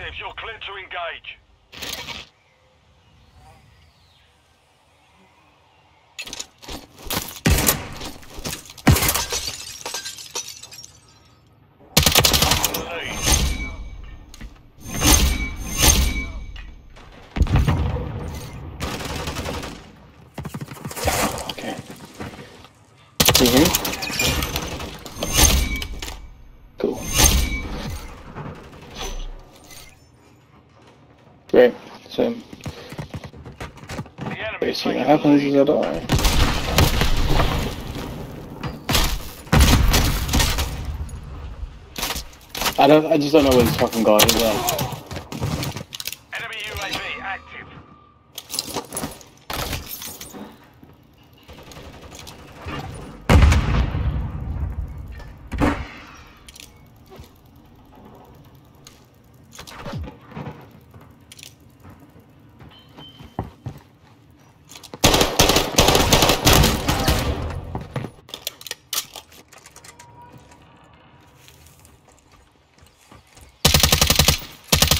objectives. You're clear to engage. Okay. Can you I die. I don't I just don't know where this fucking guy is at. Enemy UAV active.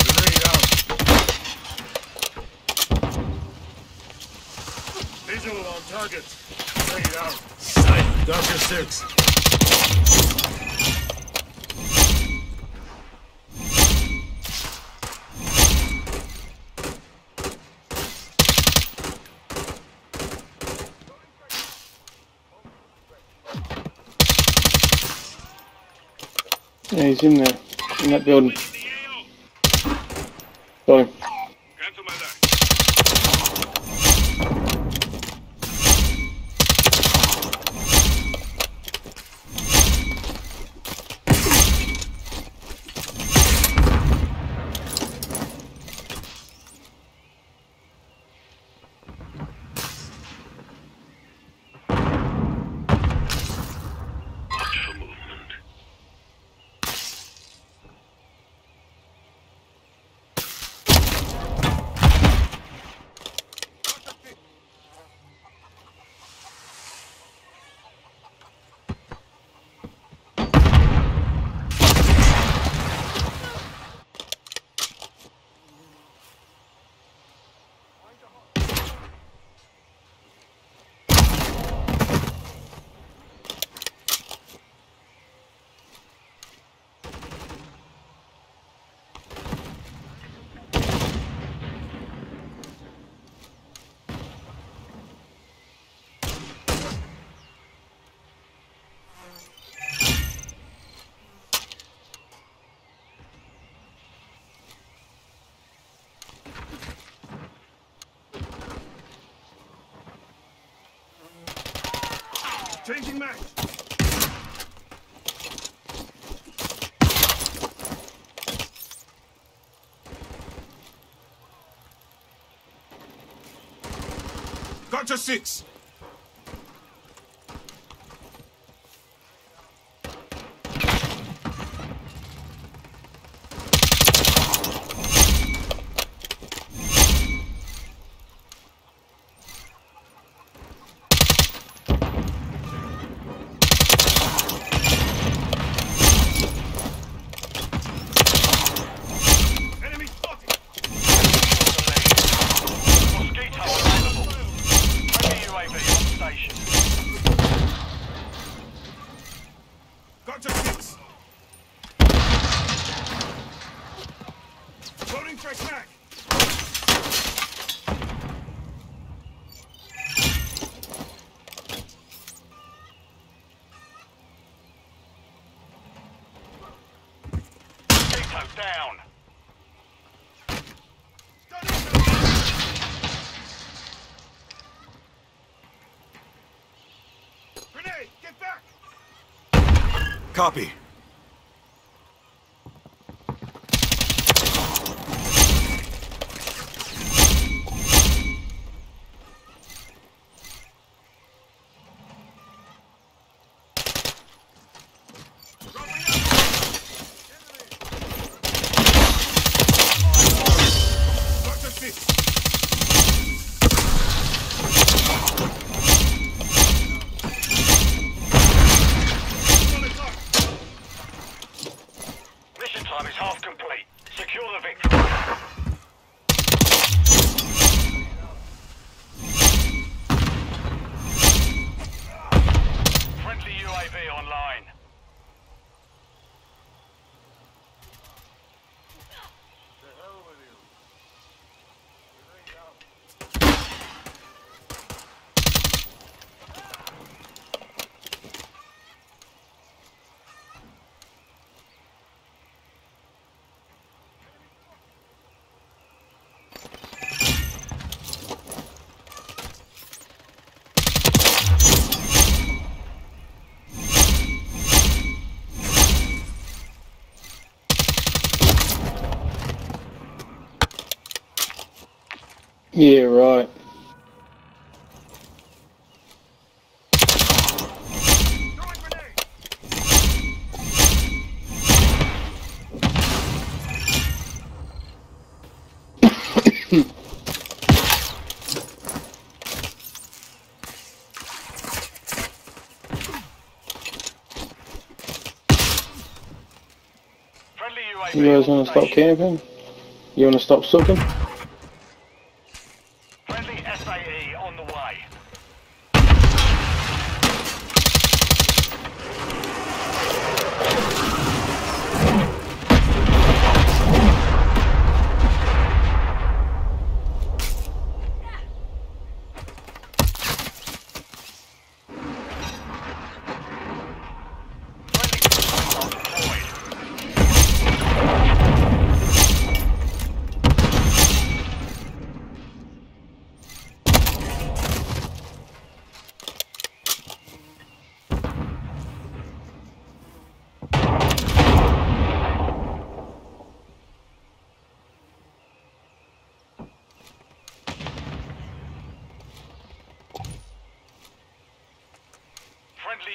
Grenade out. Visual on target. Grenade out. Sight. Doctor 6. Yeah, he's in there. In that building. Got him. Changing mag. Doctor 6. Enemy on Copy. Doctor 6. On the clock. Yeah, right. Throwing grenade. Friendly UAV You guys want to stop camping? You want to stop sucking?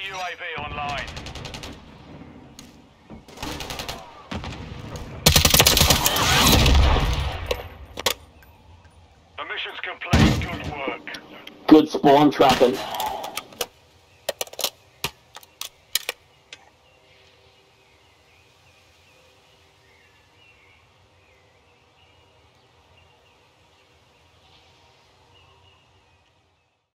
UAV online. The mission's complete. Good work. Good spawn trapping.